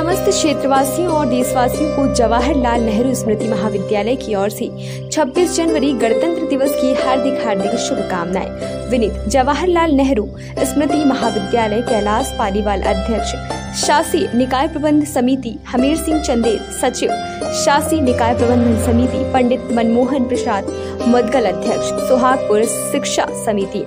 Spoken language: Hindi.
समस्त क्षेत्रवासियों और देशवासियों को जवाहरलाल नेहरू स्मृति महाविद्यालय की ओर से 26 जनवरी गणतंत्र दिवस की हार्दिक हार्दिक शुभकामनाएँ। विनीत जवाहरलाल नेहरू स्मृति महाविद्यालय कैलाश पालीवाल अध्यक्ष, शासी निकाय प्रबंध समिति हमीर सिंह चंदेल सचिव, शासी निकाय प्रबंधन समिति पंडित मनमोहन प्रसाद, मदगल अध्यक्ष, सुहागपुर शिक्षा समिति।